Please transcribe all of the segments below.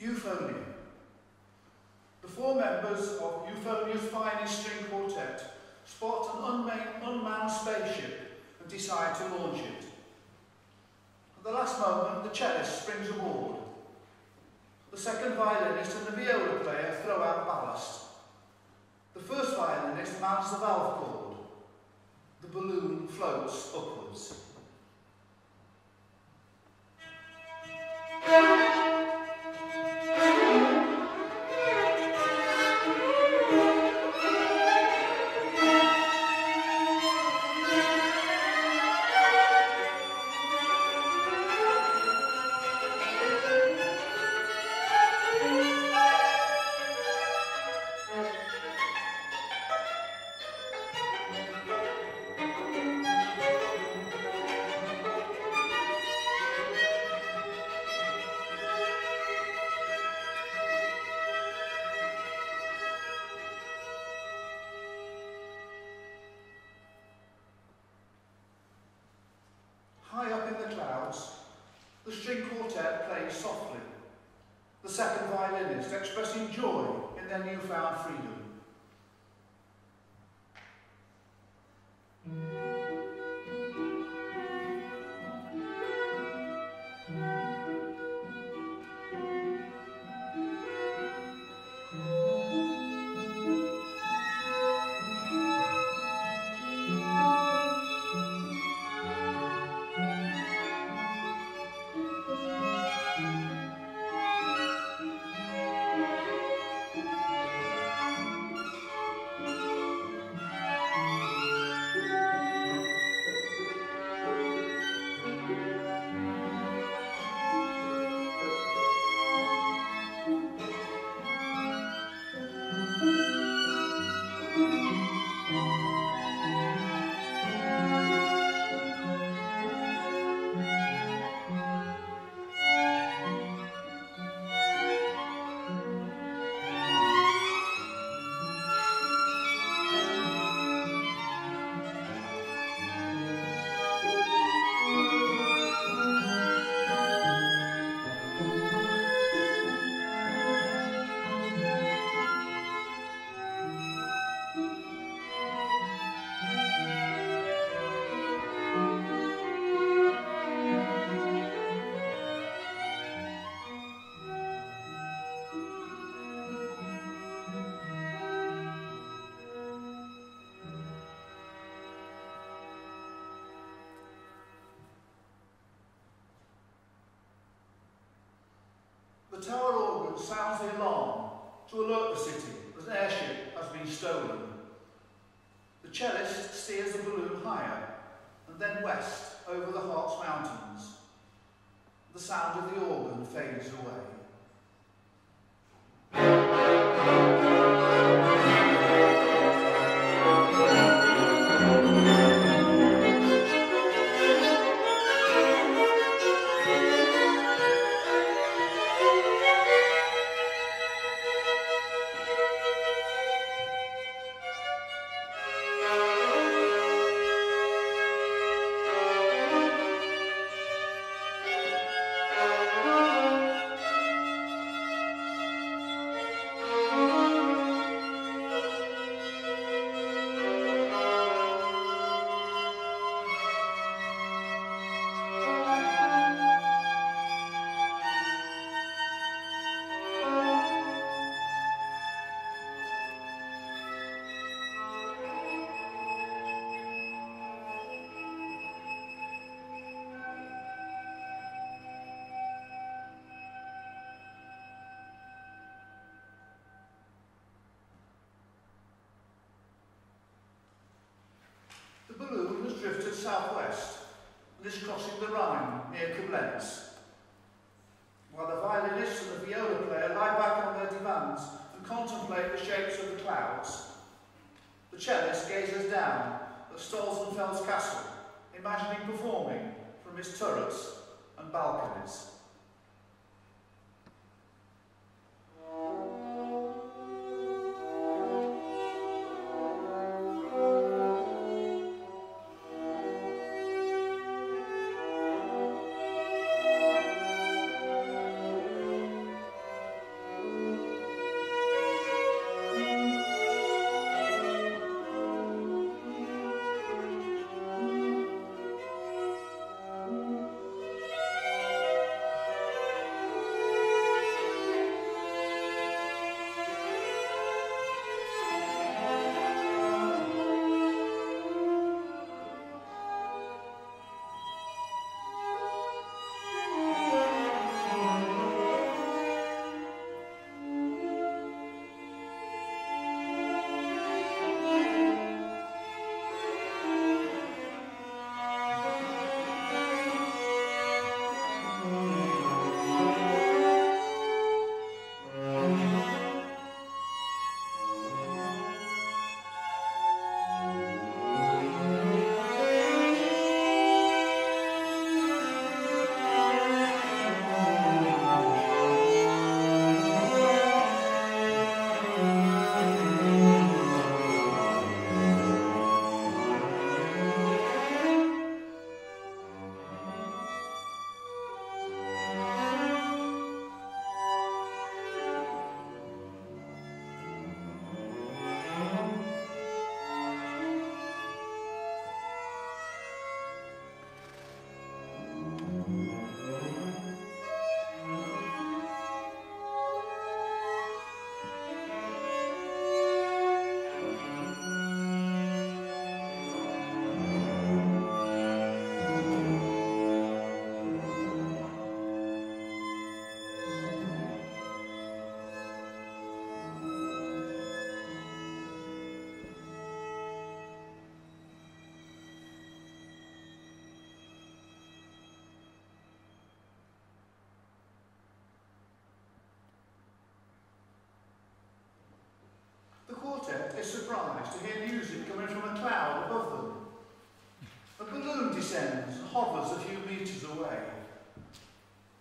Euphonia. The four members of Euphonia's finest string quartet spot an unmanned, spaceship and decide to launch it. At the last moment, the cellist springs aboard. The second violinist and the viola player throw out ballast. The first violinist mans the valve cord. The balloon floats upwards. The tower organ sounds the alarm to alert the city that an airship has been stolen. The cellist steers the balloon higher and then west over the Harz Mountains. The sound of the organ fades away. drifted southwest and is crossing the Rhine near Koblenz. While the violinist and the viola player lie back on their divans and contemplate the shapes of the clouds, the cellist gazes down at Stolzenfeld's castle, imagining performing from his turrets and balconies.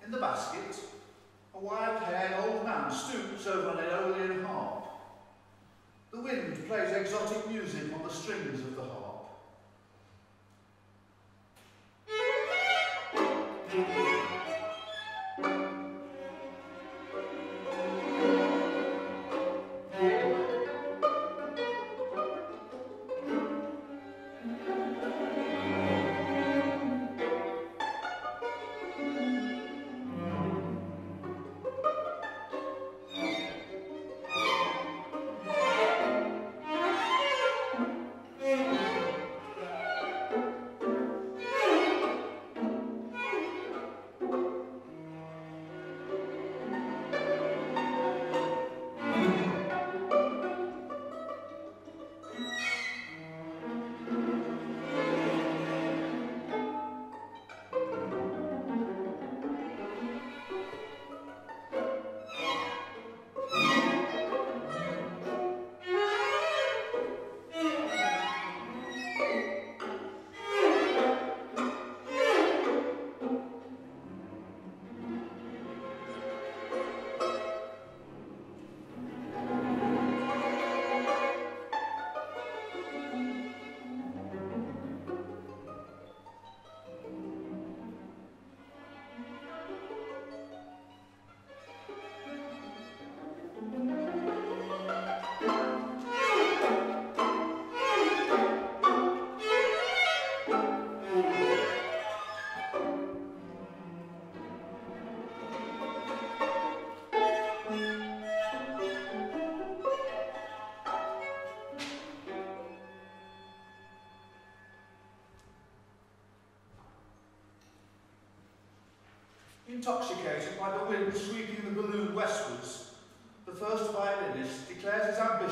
In the basket, a wild-haired old man stoops over an Aeolian harp. The wind plays exotic music on the strings of the harp.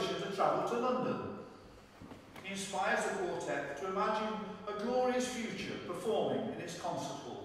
ambition to travel to London. He inspires the quartet to imagine a glorious future performing in its concert hall.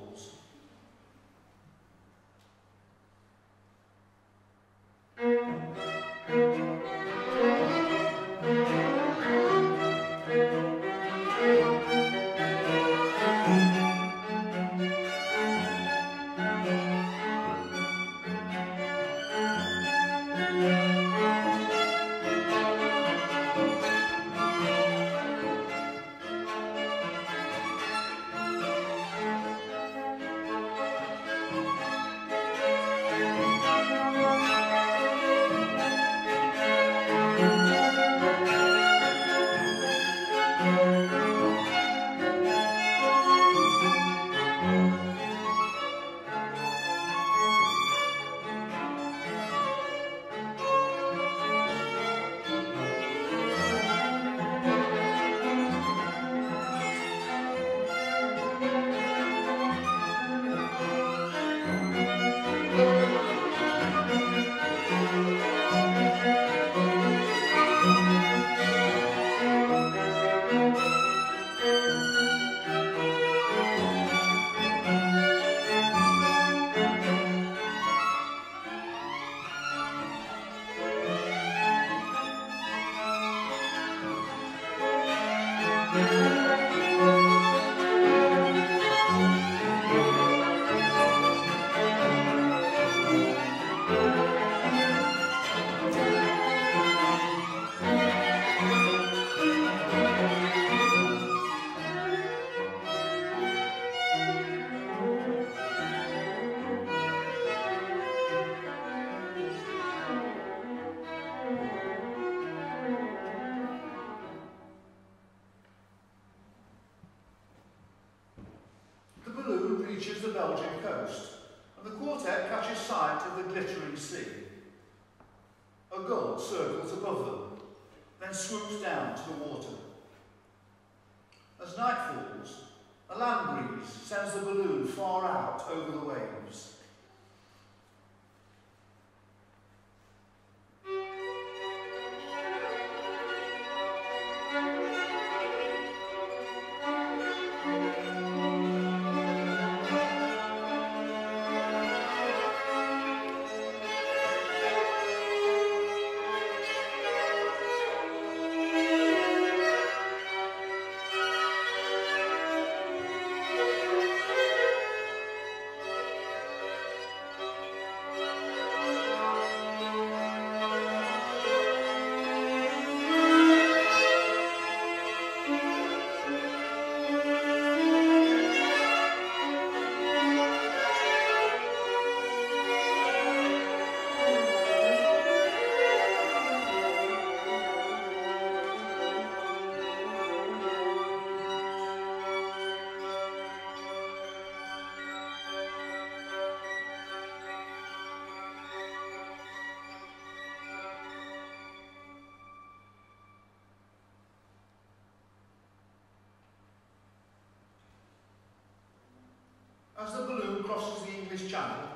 crosses the English Channel,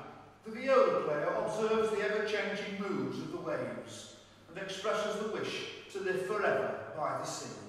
the viola player observes the ever-changing moods of the waves and expresses the wish to live forever by the sea.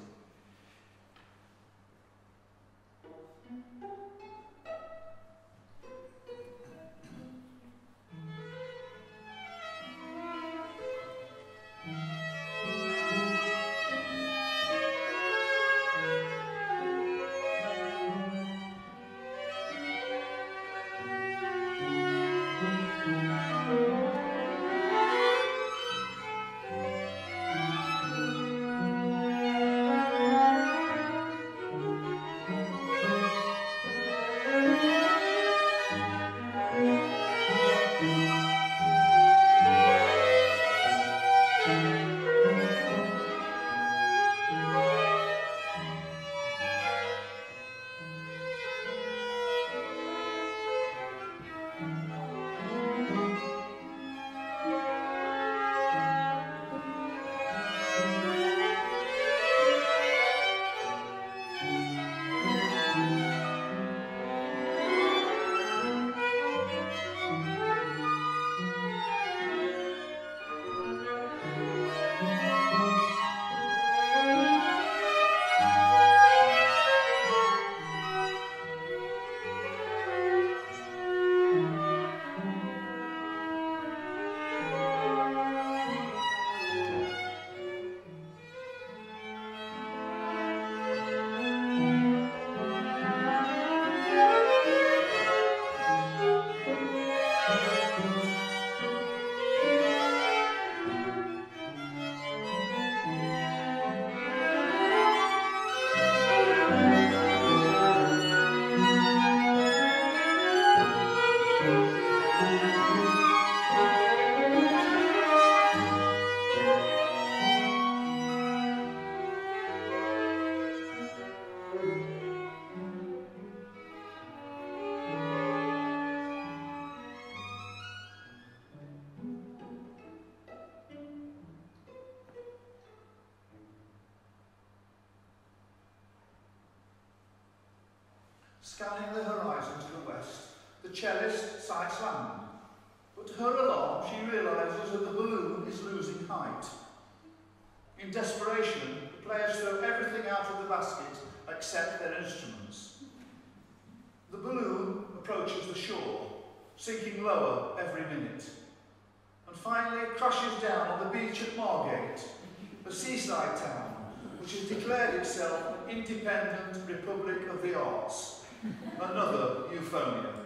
Scanning the horizon to the west, the cellist sights land. But to her alarm, she realises that the balloon is losing height. In desperation, the players throw everything out of the basket except their instruments. The balloon approaches the shore, sinking lower every minute, and finally it crashes down on the beach at Margate, a seaside town which has declared itself an independent republic of the arts. Another euphonia.